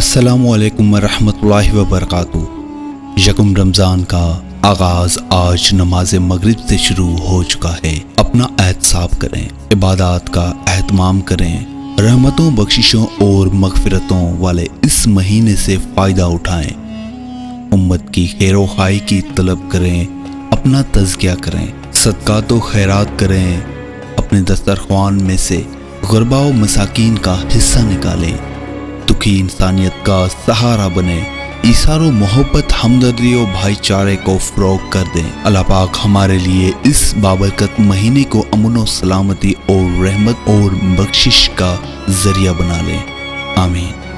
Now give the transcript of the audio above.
असलकम वरहमतुल्लाहि वबरकातुहू यकम रमज़ान का आगाज़ आज नमाज़ मगरिब से शुरू हो चुका है। अपना एहतसाब करें, इबादत का एहतमाम करें। रहमतों, बख्शिशों और मगफिरतों वाले इस महीने से फ़ायदा उठाएँ। उम्मत की खैर खाई की तलब करें, अपना तजकिया करें सदका तो खैरात करें। अपने दस्तरखान में से गरबा व मसाकिन का हिस्सा निकालें। दुखी इंसानियत का सहारा बने। इशारो मोहब्बत हमदर्दी और भाईचारे को फरोग कर दें। अल्लाह पाक हमारे लिए इस बाबरकत महीने को अमन सलामती और रहमत और बख्शिश का ज़रिया बना लें। आमीन।